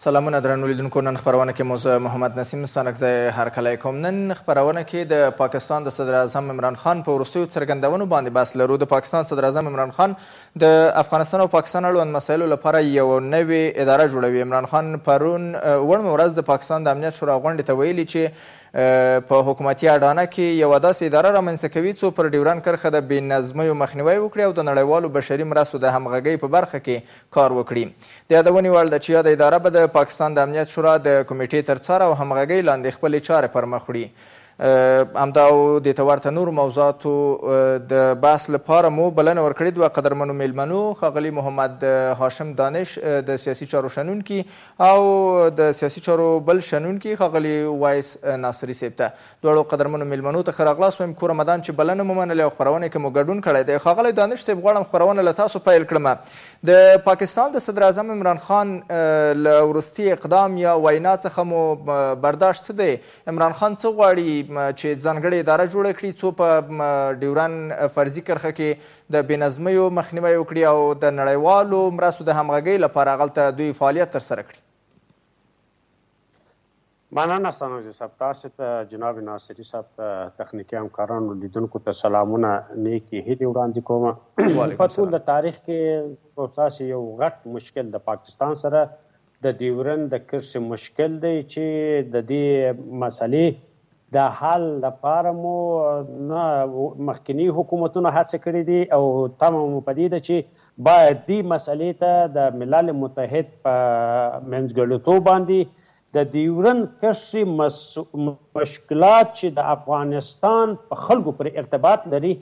سلامونه درنو لیدونکو نن خبرونه کې موزه محمد نسیم ستانکزی هرکلی کوم نن خبرونه کې د پاکستان د صدر اعظم عمران خان په وروستیو څرګندونو باندې بحث لرو د پاکستان صدر اعظم عمران خان د افغانستان او پاکستان اړوند مسایلو لپاره یو نوې اداره جوړوي عمران خان پرون وړمه ورځ د پاکستان د امنیت شورا غونډې ته ویلي چې په حکومتي اډانه کې یو داسې اداره رامنځته کوي څو پر ډیوران کرښه د بې نظمیو مخنیوی وکړي او د نړیوالو بشري مرستو د همغږۍ په برخه کې کار وکړي. د یادونې وړ ده چې یاده اداره به د پاکستان د امنیت شورا د کمېټې تر څار او همغږۍ لاندې خپلې چارې پر مخ وړي. همدا او دې ته ورته نورو موضوعاتو د بحث لپاره مو بلنه ورکړې دوه قدرمنو میلمنو ښاغلي محمد هاشم دانش د سیاسي چارو شنونکي او د سیاسي چارو بل شنونکي ښاغلي ویس ناصري صاحب ته دواړو قدرمنو مېلمنو ته ښه راغلاست وایم کوره مدان چې بلنه مو منلې او خپرونې کې مو ګډون کړی دی ښاغلی دانش صیب غواړم خپرونه له تاسو پیل کړم د پاکستان د صدر اعظم عمران خان له وروستي اقدام یا وینا څخه مو برداشت څه دی عمران خان څه غواړي چې ځانګړې اداره جوړه کړي څو په ډیورن فرضي کرښه کې د بېنظمیو مخنیوی وکړي او د نړیوالو مرستو د همغږۍ لپاره هغلته دوی فعالیت ترسره کړي مننه سنوزی صاحب تاسو ته جناب ناصری صاحب ته تخنیکی همکارانو لیدونکو ته سلامونه نیکی هیلی وړاندی کوم په ټول د تاریخ کې اوساسی یو غټ مشکل د پاکستان سره د دیورن د کرس مشکل دی چې د دی مسلی د حل لپاره مو نه مخکنی حکومتونو هڅه کړی دی او تمه مو په دی ده چې باید دی مسلی ته د ملل متحد په منځګړیتوب باندی د دیورند کرښې مشکلات چې د افغانستان په خلکو پورې ارتباط لري،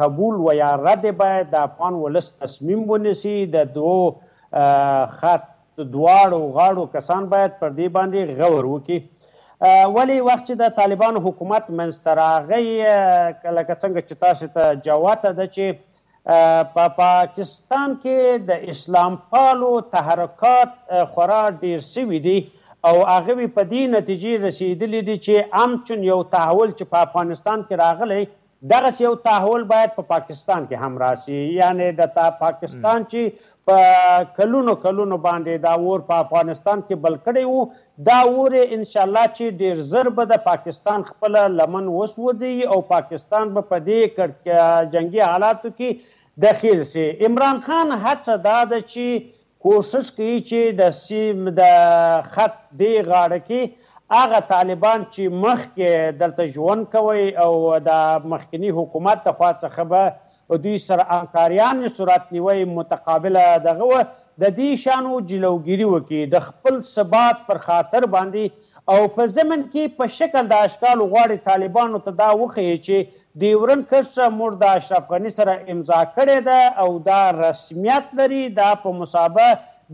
قبول و یا رد باید د افغان ولس تصمیم ونیسي، د دوو خط دواړو غاړو کسان باید پر دې باندې غور وکړي. ولې وخت چې د طالبانو حکومت منځته راغی، لکه څنګه چې تاسې ته جوته ده چې په پاکستان کې د اسلام پالو تحرکات خورا ډېر شوي دي او هغوي په دې نتیجې رسېدلي دي چې همچون یو تحول چې په افغانستان کې راغلی دغسې یو تحول باید په پاکستان کې هم راشي یعنې د پاکستان چې په کلونو کلونو باندې دا اور په افغانستان کې بل کړی وو دا اور یې انشاالله چې ډیر زر به د پاکستان خپله لمن وسوځیي او پاکستان به په دې کړکجنګي حالاتو کې دخیل شي عمران خان هڅه دا ده چې کوشش کوي چې د سیم د خط دې غاړه کې هغه طالبان چې مخکې دلته ژوند کوی او د مخکني حکومت د خوا څخه به په دوی سره همکاریان صورت نیوی متقابله دغه وه ددی شانو جلوګیری وکی د خپل ثبات پر خاطر باندی او په ضمن کی په شکل د اشکالو غواړی طالبانو ته دا وښیی چی دیورند کرښه موږ د اشرف غنی سره امضا کړی ده او دا رسمیت لری دا په مصابه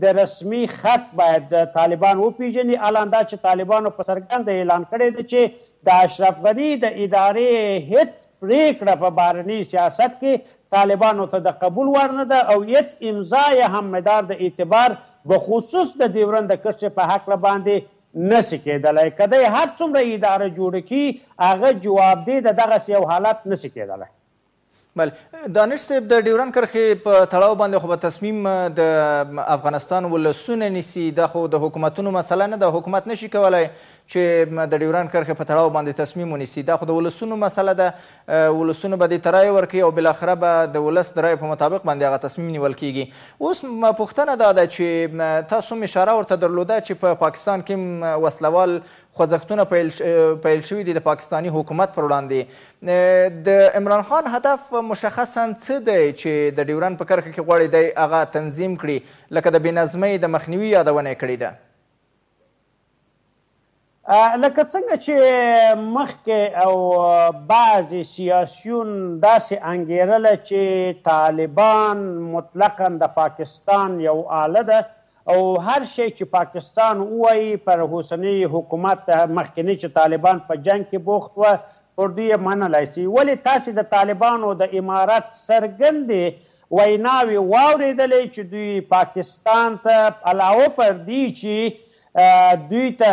د رسمی خط باید طالبان وپیژنی الان دا چی طالبانو په څرګنده اعلان کړی ده چی د اشرف غنی د اداری هیڅ پرېکړه په بهرني سیاست کې طالبانو ته د قبول وړ نه ده او هېڅ امضا یې هم مدار د اعتبار بخصوص د ډیورند د کرښې په هکله باندې نه شي کېدلای. که دی هر څومره اداره جوړه کړي، هغه جوابدې د دغسې یو حالت نه شي کېدلای. بله، دانش صیب د ډیورند کرښې په تړاو باندې خو به تصمیم د افغانستان ولسونه نیسي، دا خو د حکومتونو مسله نه ده، حکومت نه شي کولای چې د ډیورنډ کرښې په تړاو باندې تصمیم ونیسي دا خو د ولسونو مسله ده ولسونو به دې ته رایې ورکوي او بالاخره به د ولس د رایې په مطابق باندې هغه تصمیم نیول کیږي اوس پوښتنه دا ده چې تاسو هم اشاره ورته درلوده چې په پاکستان کې وسله وال خوځښتونه پیل شوي دي د پاکستاني حکومت پر وړاندې د عمران خان هدف مشخصا څه دی چې د ډیورنډ په کرښه کې غواړي دی هغه تنظیم کړي لکه د بې نظمۍ د مخنیوي یادونه یې کړې ده لکه څنګه چې مخکې او بعضې سیاسیون داسې انګیرله چې طالبان مطلقاً د پاکستان یو آله ده او هر شی چې پاکستان ووایي پر اوسني حکومت مخکني چې طالبان په جنګ کې بوخت وه پر دوی یې منلای شي ولې تاسې د طالبانو د امارت څرګندې ویناوې واورېدلې چې دوی پاکستان ته پلاو پر دي چې دوی ته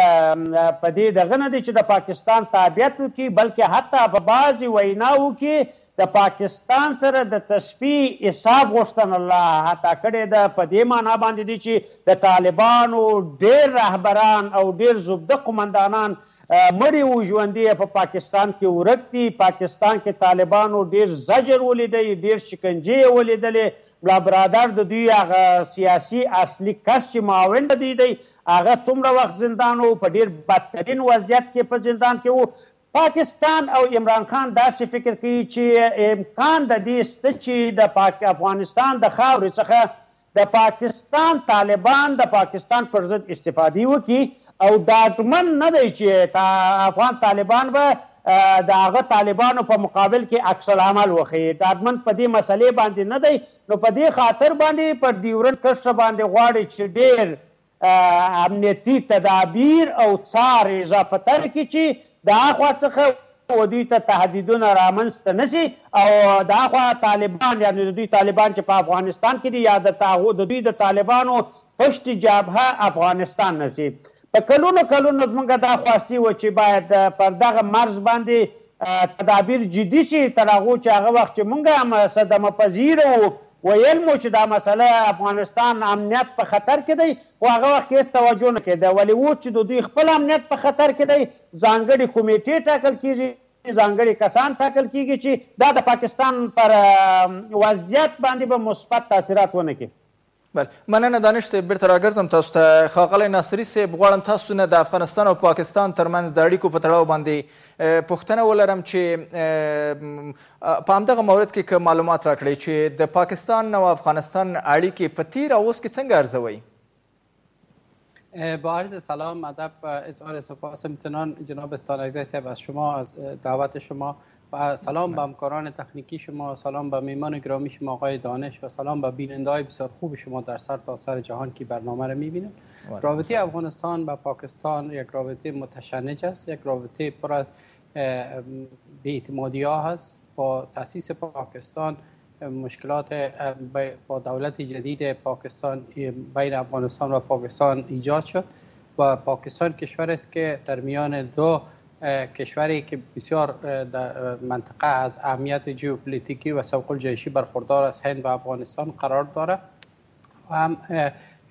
په دې دغه نه دي چې د پاکستان تابعیت وکړي بلکې حتی په بعضې ویناوو کې د پاکستان سره د تصفي حساب غوښتنه لا حتی کړې ده په دې معنا باندې دي چې د طالبانو ډېر رهبران او ډېر زبده قومندانان مړي او ژوندي یې په پاکستان کې ورک دي، پاکستان کې طالبانو ډېر زجر ولیدی، ډېر شکنجې یې ولیدلې، ملا برادر د دوی هغه سیاسي اصلي کس چې معاون د دوی دی، هغه څومره وخت زندان وو، په ډېر بدترین وضعیت کې په زندان کې وو. پاکستان او عمران خان داسې فکر کوي چې امکان د دې سته چې د افغانستان د خاورې څخه د پاکستان طالبان د پاکستان پر ضد استفادی وکړي او ډاډمن نه دی چې افغان طالبان به د هغه طالبانو په مقابل کې عکس العمل وښیې ډاډمن په دې مسلې باندې نه دی نو په دې خاطر باندې پر ډیورنډ کرښه باندې غواړې چې ډیر امنیتي تدابیر او څار اضافه تر کې چې د اخوا څخه ودوی ته تهدیدونه رامنځ ته نه شي او د اخوا طالبان یعنې د دوی طالبان چې په افغانستان کې دي یا د د دوی د طالبانو پشت جبهه افغانستان نه شي. په کلونو کلونو زمونږ دا خواستی و چې باید پر دغه مرز باندې تدابیر جدي شي، تر هغو چې هغه وخت چې موږ صدمه پذیر وو، ویل مو چې دا مسئله افغانستان امنیت په خطر کې دی، خو هغه وخت هېڅ توجه نه کېده، ولې اوس چې د دوی خپل امنیت په خطر کې دی، ځانګړې کمېټې ټاکل کېږي، ځانګړې کسان ټاکل کېږي چې دا د پاکستان پر وضعیت باندې به مثبت تاثیرات ونه کړي. بله مننه دانش صاحب بیرته راګرځم تاسو ته ښاغلی ناصري صاحب غواړم تاسو نه د افغانستان او پاکستان ترمنځ د اړیکو په تړاو باندې پوښتنه ولرم چې په همدغه مورد کې که معلومات راکړئ چې د پاکستان او افغانستان اړیکې په تیر او اوس کې څنګه ارزوئ با عرض سلام ادب و اظهار سپاس امتنان جناب استانگزی صاحب از شما از دعوت شما و سلام به همکاران تکنیکی شما سلام به میمان گرامی شما آقای دانش و سلام به بیننده های بسیار خوب شما در سر تا سر جهان که برنامه را میبینند رابطه افغانستان با پاکستان یک رابطه متشنج است یک رابطه پر از بی‌اعتمادی‌ها ها هست با تاسیس پاکستان مشکلات با دولت جدید پاکستان بین افغانستان و پاکستان ایجاد شد و پاکستان کشور است که در میان دو کشوری که بسیار در منطقه از اهمیت جیوپولیتیکی و سوق الجیشی برخوردار از هند و افغانستان قرار داره و هم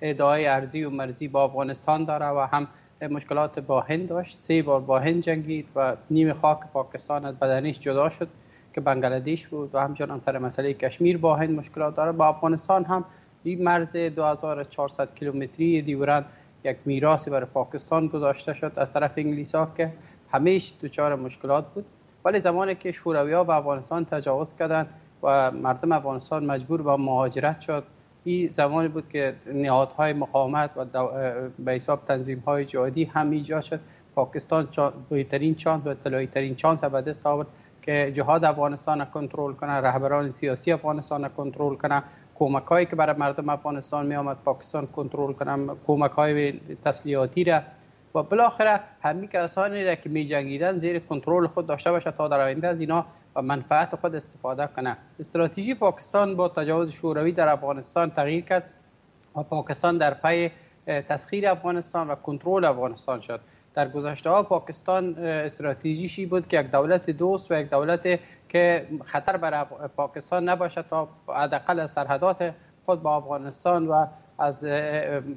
ادعای ارزی و مرزی با افغانستان داره و هم مشکلات با هند داشت سه بار با هند جنگید و نیم خاک پاکستان از بدنش جدا شد که بنگلادش بود و همچنان سر مسئله کشمیر با هند مشکلات داره با افغانستان هم این مرز 2400 کیلومتری دیوران یک میراسی برای پاکستان گذاشته شد از طرف انگلیس ها که همیش دچار مشکلات بود ولی زمانی که شوروی ها به افغانستان تجاوز کردند و مردم افغانستان مجبور به مهاجرت شد این زمانی بود که نهادهای مقاومت و به حساب تنظیم های جهادی هم ایجاد شد پاکستان بهترین چانس و ترین چانس به دست آورد که جهاد افغانستان کنترل کنه رهبران سیاسی افغانستان کنترل کنه کمک هایی که برای مردم افغانستان می آمد پاکستان کنترل کنه کمک های تسلیحاتی را و بالاخره همه کسانی را که می جنگیدند زیر کنترول خود داشته باشد تا در آینده از اینها به منفعت خود استفاده کنه استراتژی پاکستان با تجاوز شوروی در افغانستان تغییر کرد و پاکستان در پی تسخیر افغانستان و کنترل افغانستان شد در گذشته ها پاکستان استراتژیشی بود که یک دولت دوست و یک دولت که خطر بر پاکستان نباشد تا حداقل سرحدات خود با افغانستان و از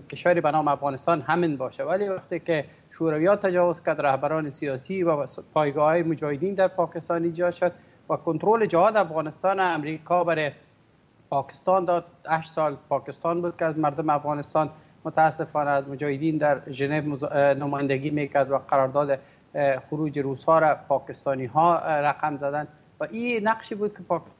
کشوری به نام افغانستان همین باشه ولی وقتی که شوروی تجاوز کرد رهبران سیاسی و پایگاه های مجاهدین در پاکستان ایجاد شد و کنترل جهاد افغانستان امریکا برای پاکستان داد 8 سال پاکستان بود که از مردم افغانستان متاسفانه از مجاهدین در ژنو مز... نمایندگی میکرد و قرارداد خروج روسا را پاکستانی ها رقم زدن و این نقشی بود که پاکستان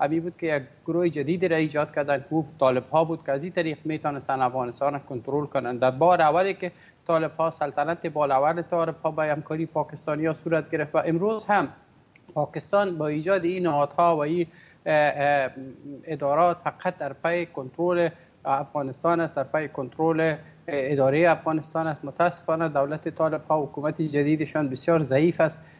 ابی بود که یک گروه جدیدی را ایجاد کردند که او طالب ها بود که از این طریق می توانستند افغانستان را کنترول کنند در بار اولی که طالب ها سلطنت بالعور طالب ها به همکاری پاکستانی ها صورت گرفت و امروز هم پاکستان با ایجاد این نهادها و این ادارات فقط در پای کنترل افغانستان است در پای کنترل اداره افغانستان است متاسفانه دولت طالب ها حکومت جدیدشان بسیار ضعیف است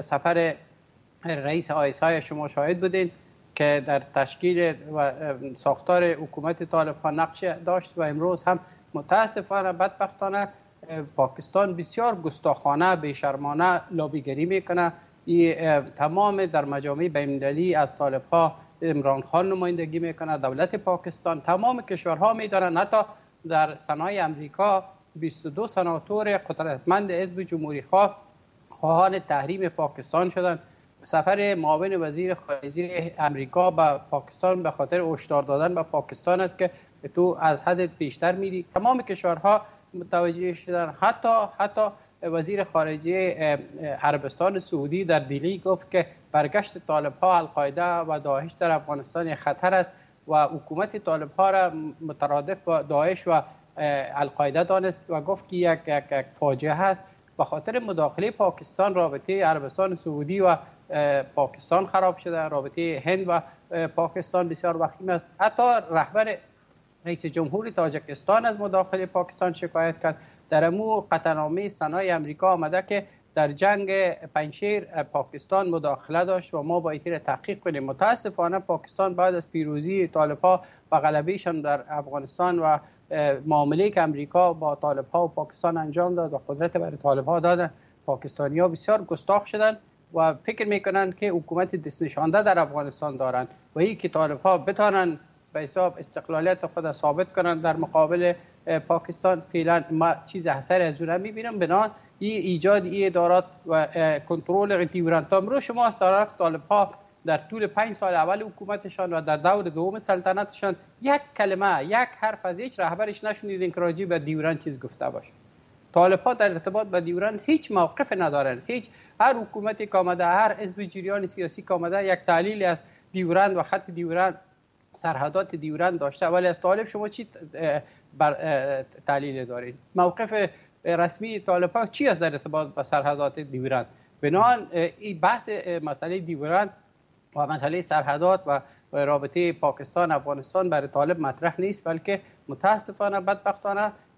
سفر رئیس آیس های شما شاهد بودین که در تشکیل و ساختار حکومت طالب ها نقش داشت و امروز هم متاسفانه بدبختانه پاکستان بسیار گستاخانه بیشرمانه لابیگری میکنه ای تمام در مجامع بیمدلی از طالب ها امران خان نمایندگی میکنه دولت پاکستان تمام کشورها میدارن حتی در سنای امریکا 22 سناتور قدرتمند حزب جمهوری خواهان تحریم پاکستان شدن سفر معاون وزیر خارجه امریکا به پاکستان به خاطر هشدار دادن به پاکستان است که تو از حد بیشتر میری تمام کشورها متوجه شدن حتی حتی وزیر خارجه عربستان سعودی در دیلی گفت که برگشت طالب ها القاعده و داعش در افغانستان خطر است و حکومت طالب ها را مترادف با داعش و القاعده دانست و گفت که یک, یک, یک فاجعه است به خاطر مداخله پاکستان رابطه عربستان سعودی و پاکستان خراب شده رابطه هند و پاکستان بسیار وخیم است حتی رهبر رئیس جمهور تاجکستان از مداخله پاکستان شکایت کرد در امو قطعنامه سنای امریکا آمده که در جنگ پنشیر پاکستان مداخله داشت و ما باید را تحقیق کنیم متاسفانه پاکستان بعد از پیروزی طالبها و غلبیشان در افغانستان و معامله که امریکا با طالب و پاکستان انجام داد و قدرت برای طالب ها دادن پاکستانی ها بسیار گستاخ شدند و فکر میکنند که حکومت دستنشانده در افغانستان دارند و که طالب ها به حساب استقلالیت خود ثابت کنند در مقابل پاکستان فعلا ما چیز اثر از اون میبینم بنا ای ایجاد ای ادارات و کنترل ها رو شما از طرف طالب ها در طول پنج سال اول حکومتشان و در دور دوم سلطنتشان یک کلمه یک حرف از هیچ رهبرش نشنیدیم که راجع به دیورند چیز گفته باشه طالب ها در ارتباط به دیورند هیچ موقف ندارند هیچ هر حکومتی که آمده هر حزب جریان سیاسی که آمده یک تعلیل است دیورند و خط دیورند سرحدات دیورند داشته ولی از طالب شما چی بر تحلیل دارید موقف رسمی طالب چی است در ارتباط با سرحدات دیورند؟ بنان این بحث مسئله دیورند و مسئله سرحدات و رابطه پاکستان افغانستان برای طالب مطرح نیست بلکه متاسفانه بدبختانه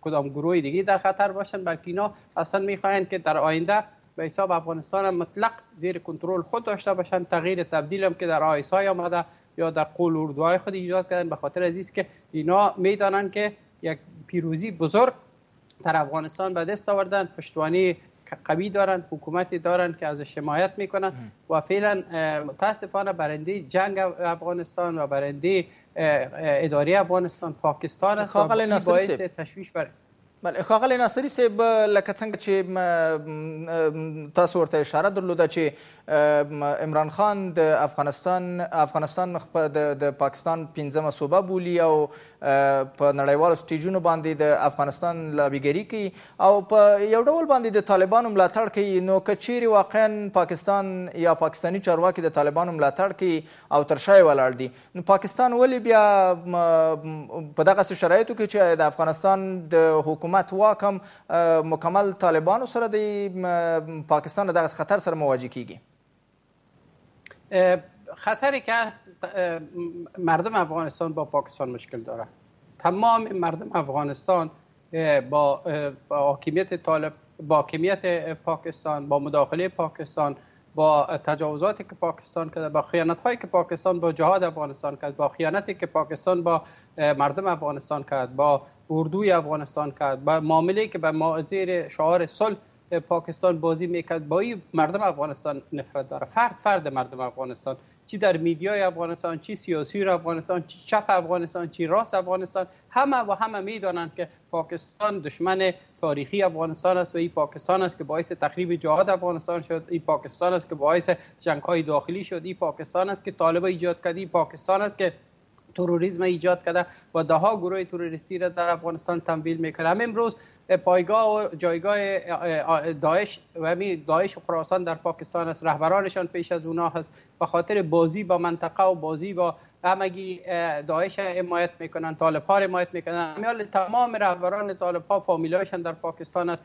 کدام گروه دیگه در خطر باشند بلکه اینا اصلا میخواهند که در آینده به حساب افغانستان هم مطلق زیر کنترل خود داشته باشند تغییر تبدیل هم که در آیس های آمده یا در قول اردوهای خود ایجاد کردن به خاطر عزیز که اینا میدانند که یک پیروزی بزرگ در افغانستان به دست آوردن پشتوانی قوی دارن حکومتی دارن که از حمایت میکنن و فعلا متاسفانه برنده جنگ افغانستان و برنده اداری افغانستان پاکستان است خاغل ناصری صاحب تشویش بر بله خاغل ناصری صاحب لکه څنګه چې تاسو ورته اشاره درلوده چې عمران خان د افغانستان افغانستان د پاکستان پنځمه صوبه بولی او په نړیوالو سټیجونو باندې د افغانستان لابیګری کوي او په یو ډول باندې د طالبانو ملاتړ کوي نو که چیرې واقعا پاکستان یا پاکستانی چارواکي د طالبانو ملاتړ کوي او تر شای ولاړ دي نو پاکستان ولې بیا په دغسې شرایطو کې چې د افغانستان د حکومت واک هم مکمل طالبانو سره دی پاکستان له دغسې خطر سره مواجه کیږي خطری که هست مردم افغانستان با پاکستان مشکل داره تمام مردم افغانستان با حاکمیت طالب با حاکمیت پاکستان با مداخله پاکستان با تجاوزاتی که پاکستان کرده با خیانت هایی که پاکستان با جهاد افغانستان کرد با خیانتی که پاکستان با مردم افغانستان کرد با اردوی افغانستان کرد با معامله که به زیر شعار صلح پاکستان بازی میکرد با این مردم افغانستان نفرت داره فرد فرد مردم افغانستان چی در میدیای افغانستان چی سیاسی افغانستان چی چپ افغانستان چی راست افغانستان همه و همه میدانند که پاکستان دشمن تاریخی افغانستان است و این پاکستان است که باعث تخریب جهاد افغانستان شد این پاکستان است که باعث جنگ های داخلی شد این پاکستان است که طالب ایجاد کرد این پاکستان است که تروریسم ایجاد کرده و ده ها گروه تروریستی را در افغانستان تمویل میکنه امروز پایگاه و جایگاه داعش و می داعش خراسان در پاکستان است رهبرانشان پیش از اونا هست به خاطر بازی با منطقه و بازی با همگی داعش حمایت میکنن طالب ها حمایت میکنن میال تمام رهبران طالب ها فامیلایشان در پاکستان است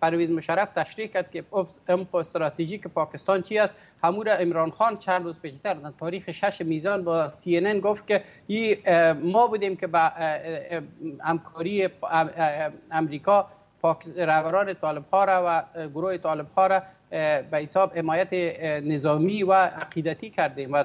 پرویز مشرف تشریح کرد که عمق استراتژیک پاکستان چی است همون عمران خان چند روز پیشتر در تاریخ شش میزان با سی ان گفت که ای ما بودیم که به همکاری امریکا رهبران طالب ها را و گروه طالب را به حساب حمایت نظامی و عقیدتی کردیم و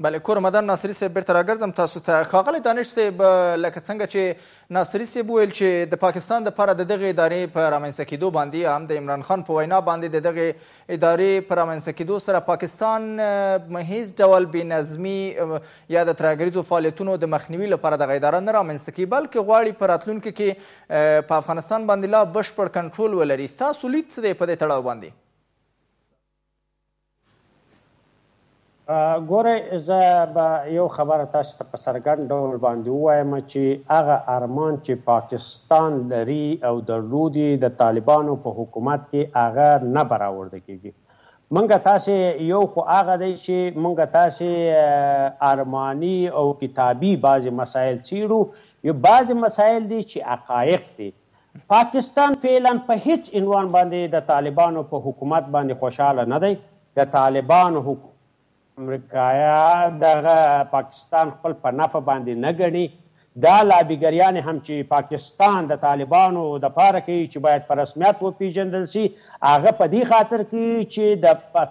بله کور مدن ناصري صاحب بیرته راګرځم تاسو ته ښاغلی دانش صاحب لکه څنګه چې ناصري صاحب ویل چې د پاکستان لپاره د دغه ادارې په رامنځته کېدو باندې هم د عمران خان په وینا باندې د دغه ادارې په رامنځته کېدو سره پاکستان هیڅ ډول بې نظمي یا د ترهګریزو فعالیتونو د مخنیوي لپاره دغه اداره نه رامنځته کوي بلکې غواړي په راتلونکي کې په افغانستان باندې لا بشپړ کنټرول ولري ستاسو لید څه دی په دې تړاو باندې ګورئ زه به یو خبره تاسو ته په څرګند ډول باندې ووایم چې هغه ارمان چې پاکستان لري او درلود یې د طالبانو په حکومت کې هغه نه برآورده کېږي. موږ تاسې یو خو هغه دی چې موږ تاسې ارماني او کتابي بعضې مسایل څېړو، یو بعضې مسایل دي چې حقایق دي. پاکستان فعلا په هیڅ عنوان باندې د طالبانو په حکومت باندې خوشحاله نه دی، د طالبانو حکومت امریکایا دغه پاکستان خپل په نفع باندې نه ګڼي، دا لابیګریانې هم چې پاکستان د طالبانو دپاره کوي چې باید په رسمیت وپیژندل شي هغه په دې خاطر کوي چې د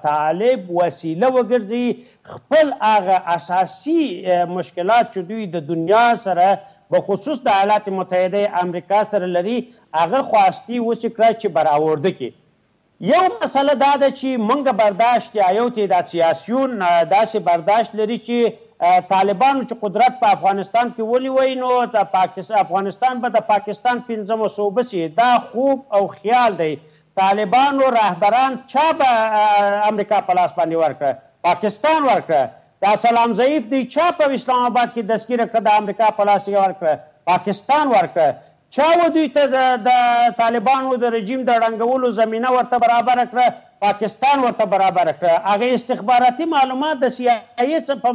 طالب وسیله وګرځي خپل هغه اساسي مشکلات چې دوی د دنیا سره بخصوص د ایالات متحده امریکا سره لري هغه خواستی وسي کړه چې براورده کړي یو مسله دا ده چې مونږ برداشت یا یو تعداد سیاسیون داسې برداشت لري چې طالبانو چې قدرت په افغانستان کې ونیوی نو د افغانستان به د پاکستان پنځمه صوبه سي دا خوب او خیال دی طالبانو رهبران چا به امریکا په لاس باندې ورکړه پاکستان ورکړه دا سلام ضعیف دی چا په اسلام اباد کې دستګیره کړه دا امریکا په لاس یې ورکړه پاکستان ورکړه چا و دوی ته د د طالبانو د رژیم د ړنګولو زمینه ورته برابره کړه پاکستان ورته برابره کړه هغه استخباراتي معلومات د سي آی اې څخه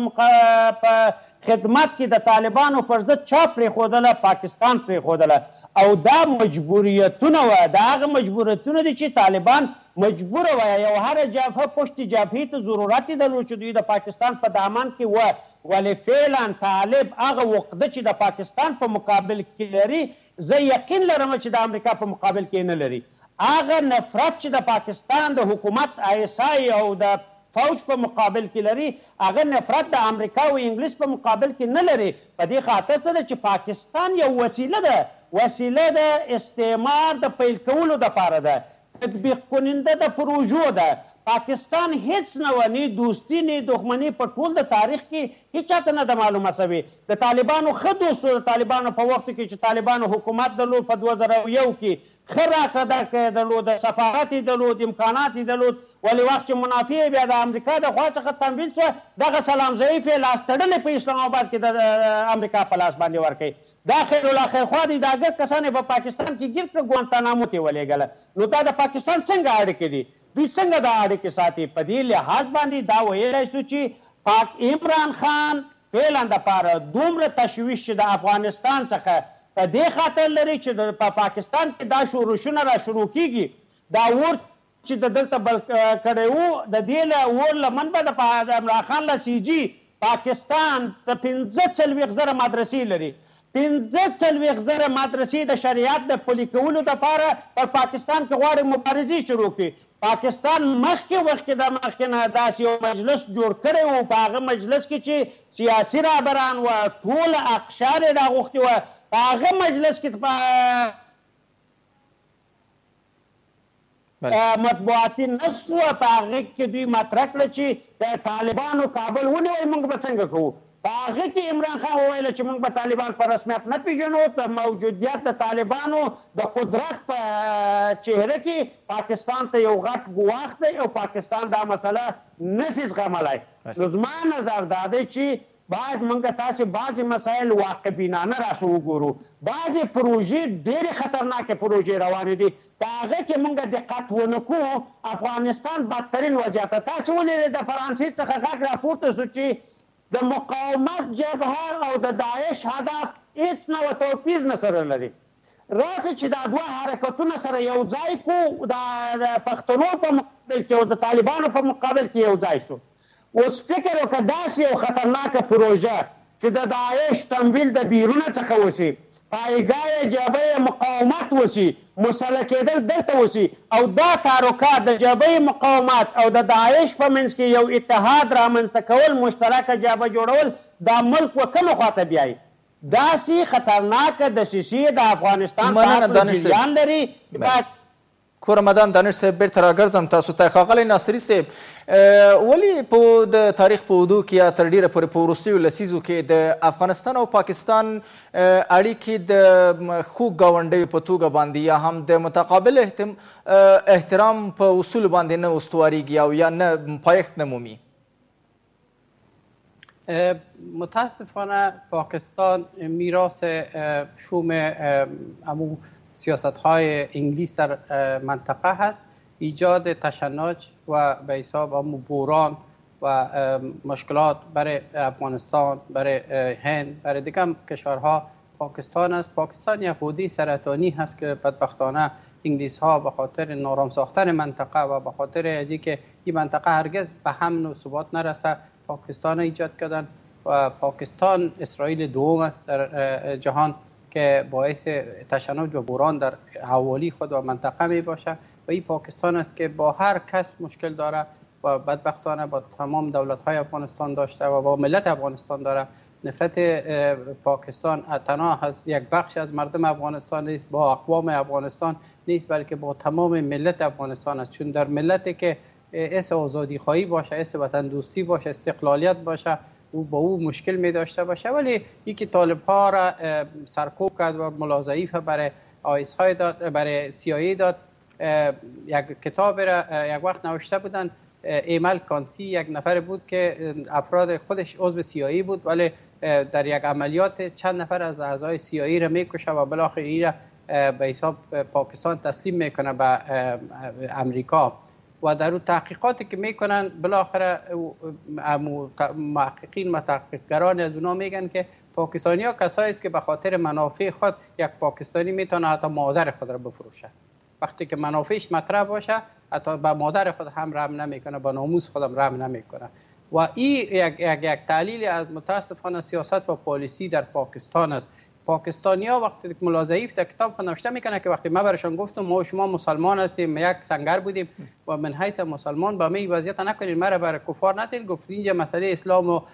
په خدمت کې د طالبانو پر ضد چا پرېښودله؟ پاکستان پرېښودله او دا مجبوریتونه وه، دا هغه مجبوریتونه دي چې طالبان مجبور وه او هره جبهه پشت جبهې ته ضرورت یې درلود چې دوی د پاکستان په دامن کې وه ولې فعلا طالب هغه عقده چې د پاکستان په مقابل کې لري زه یقین لرم چې د امریکا په مقابل کې یې نه لري. هغه نفرت چې د پاکستان د حکومت، آی اس آی او د فوج په مقابل کې لري، هغه نفرت د امریکا او انګلیس په مقابل کې نه لري، په دې خاطر څه ده چې پاکستان یو وسیله ده، وسیله د استعمار د پیل کولو دپاره ده، تطبیق کننده د پروژو ده، پاکستان هیڅ نوع نې دوستي نې دښمني په ټول د تاریخ کې هیچا ته نه ده معلومه شوې، د طالبانو ښه دوست و، د طالبانو په وخت کې چې طالبانو حکومت درلود په دوه زره او یو کې ښه راکړه درکړه يې درلوده، سفارت يې درلود، امکانات يې درلود، ولې وخت چې منافع يې بيا د امريکا د خوا څخه تمويل شوه، دغه سلام ضعيف يې لاس تړلی په اسلام اباد کې د امريکا په لاس باندې ورکړ، دا خير الله خير خواه دی، دا ګرد کسان يې په پاکستان کې ګير کړل، ګوانتانامو ته يې ولېږل، نو دا د پاکستان څنګه اړيکې دي؟ دوی څنګه دا اړيکې ساتي؟ په دې لحاظ باندې دا ويلای شو چې پاک عمران خان، فعلا د پاره دومره تشویش چې د افغانستان څخه په دې خاطر لري چې د په پاکستان کې دا شورشونه را شروع کیږي دا اور چې د دلته بل کړی وو د دې له اور لمن به د عمران خان له سیجي پاکستان د پنځه څلوېښت زره مدرسې لري پنځه څلوېښت زره مدرسې د شريعت د پلي کولو لپاره په پاکستان کې غواړي مبارزې شروع کړي. پاکستان مخکې وخکې د مخکې نه داسې يو مجلس جوړ کړی وو، په هغه مجلس کې چې سياسي رهبران وه، ټول اقشار يې راغوښتي وه، په هغه مجلس کې په. مطبوعاتي نشر و، په هغه کې دوی مطرح کړه چې که طالبانو کابل ونیوی، موږ به څنګه کوو. په هغه کې عمران خان وویل چې موږ به طالبان په رسمیت نه پېژنو، د موجودیت د طالبانو د قدرت په چهره کې پاکستان ته یو غټ ګواښ دی او پاکستان دا مسئله نه شي زغملای. نو زما نظر دا دی چې باید موږ تاسې بعضې مسایل واقعبینانه راسو وګورو، بعضې پروژې ډېرې خطرناکې پروژې روانې دي، که هغه کې موږ دقت ونه کړو افغانستان بدترین وضعیت ته تاسې ولیدل د فرانسې څخه غږ راپورته شو چې د مقاومت جبهه او د داعش هدف هېڅ نوع توپیر نه سره لري. راسه چې دا دوه حرکتونه سره یو ځای کو دا پښتنو په مقابل کې او د طالبانو په مقابل کې یو ځای شو اوس فکر وکړه داسې یو خطرناکه پروژه چې د داعش تمویل د بیرونه څخه وشي پایګاه جبهه مقاومت وشي مسلح کیدل دلته وشي او دا تحرکا د جبهه مقاومت او د داعش په منځ کې یو اتحاد رامنځته کول مشترکه جبهه جوړول دا ملک و کومه خواته بیایي. داسی خطرناکه دسیسی د افغانستان په مننه حقله دانش صیب جریان لری بله دا کور مدان دانش صاحب بیرته راګرځم تاسو ته ښاغلی ناصري صاحب ولی په د تاریخ په اودو کې یا تر ډیره پورې په وروستیو لسیزو کې د افغانستان او پاکستان اړیکې د ښو ګاونډیو په توګه باندې یا هم د متقابل احتم... احترام په اصول باندې نه استواریږي او یا نه پایښت نه مومي متاسفانه پاکستان میراث شوم امو سیاست های انگلیس در منطقه هست ایجاد تشنج و به حساب آن بوران و مشکلات برای افغانستان برای هند برای دیگر کشورها پاکستان است پاکستان یک غده سرطانی هست که بدبختانه انگلیس ها به خاطر نارام ساختن منطقه و به خاطر از اینکه این منطقه هرگز به امن و ثبات نرسه پاکستان ایجاد کردن و پاکستان اسرائیل دوم است در جهان که باعث تشنج و بوران در حوالی خود و منطقه می باشه و این پاکستان است که با هر کس مشکل داره و بدبختانه با تمام دولت های افغانستان داشته و با ملت افغانستان داره نفت پاکستان تنها هست یک بخش از مردم افغانستان نیست با اقوام افغانستان نیست بلکه با تمام ملت افغانستان است چون در ملتی که اس آزادی خواهی باشه اس وطن دوستی باشه استقلالیت باشه او با او مشکل می داشته باشه ولی یکی طالب ها را سرکوب کرد و ملازعیف برای آیس های داد برای سیایی داد یک کتاب را یک وقت نوشته بودن ایمل کانسی یک نفر بود که افراد خودش عضو سیایی بود ولی در یک عملیات چند نفر از اعضای سیایی را میکشه و بالاخره را به حساب پاکستان تسلیم میکنه به امریکا و در تحقیقاتی که میکنن بالاخره محققین و تحقیقگران از اونا میگن که پاکستانیا کسایی است که به خاطر منافع خود یک پاکستانی می تواند حتی مادر خود را بفروشد وقتی که منافعش مطرح باشه حتی به مادر خود هم رحم نمی کنه به ناموس خودم رحم نمی کنه و ای یک یک یک تعلیل از متاسفانه سیاست و پالیسی در پاکستان است پاکستانیا وقتی که ملا ضعیف در کتاب خود نوشته میکنه که وقتی ما برشان گفتم ما شما مسلمان هستیم یک سنگر بودیم و من حیث مسلمان با می وضعیت نکنید مرا بر کفار نتین گفت اینجا مسئله اسلام و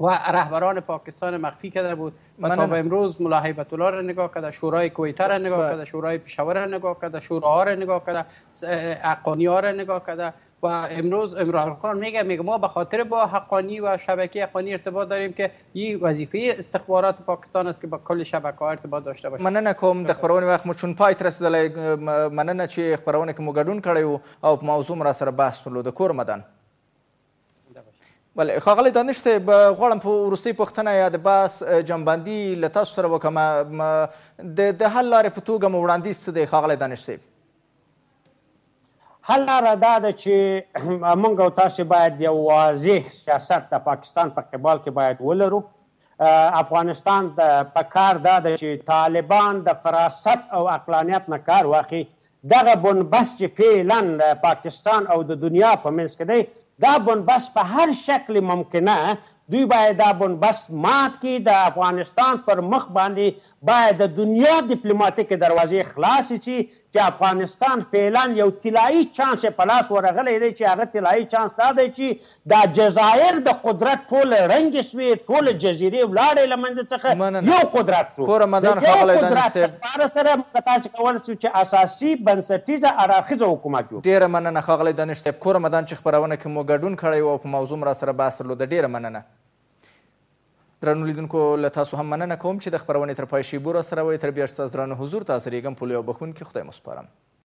و رهبران پاکستان مخفی کرده بود و تا به امروز ملا حیبت الله را نگاه کرده شورای کویته را نگاه کرده شورای پشاور را نگاه کرده شوراها را نگاه کرده حقانی ها را نگاه کرده و امروز عمران خان میگه میگه ما به خاطر با حقانی و شبکه حقانی ارتباط داریم که این وظیفه استخبارات پاکستان است که با کل شبکه ها ارتباط داشته باشه مننه کوم د خبرونه وخت مو چون پای تر رسیدلی مننه چې خبرونه کې مو ګډون کړی او په موضوع را سره بحث درلود کور مدان بله ښاغلی دانش صاحب غواړم په وروستۍ پوښتنه یا د بحث جنبندي له تاسو سره وکړم د د حل لارې په توګه مو وړاندیز څه دی ښاغلی دانش صاحب حل لاره دا ده چې موږ او تاسو باید یو واضح سیاست د پاکستان په قبال کې باید ولرو افغانستان ته په کار دا ده چې طالبان د فراست او عقلانیت نه کار واخلي، دغه بنبست چې فعلا د پاکستان او د دنیا په منځ کې دی، دا بنبست په هر شکل ممکنه دوی باید دا بنبست مات کړي، د افغانستان پر مخ باندې باید د دنیا دیپلوماتیکې دروازې خلاصې شي چې افغانستان فعلاً یو طلایي چانس یې په لاس ورغلی دی چې هغه طلایي چانس دا دی چې دا جزایر د قدرت ټوله ړنګې شوې، ټوله جزیرې ولاړې له منځه څخه مننه یو قدرت شو. کور د رمضان یو ښاغلی دانش قدرت صیب. لپاره سره موږ تاسې کولی شو چې اساسي بنسټیزه اړاخیزه حکومت جوړ کړو. ډېره مننه ښاغلی دانش صیب. کور رمضان چې خپرونه کې مو ګډون کړی و او په موضوع مو راسره بحث درلود، ډېره مننه. درنو لیدونکو له تاسو هم مننه کوم چې د خپرونې تر پای شېبو راسره وئ تر بیا چې تاسو درانه حضور ته حاضرېږم په لوی او بخښونکي خدای مو سپارم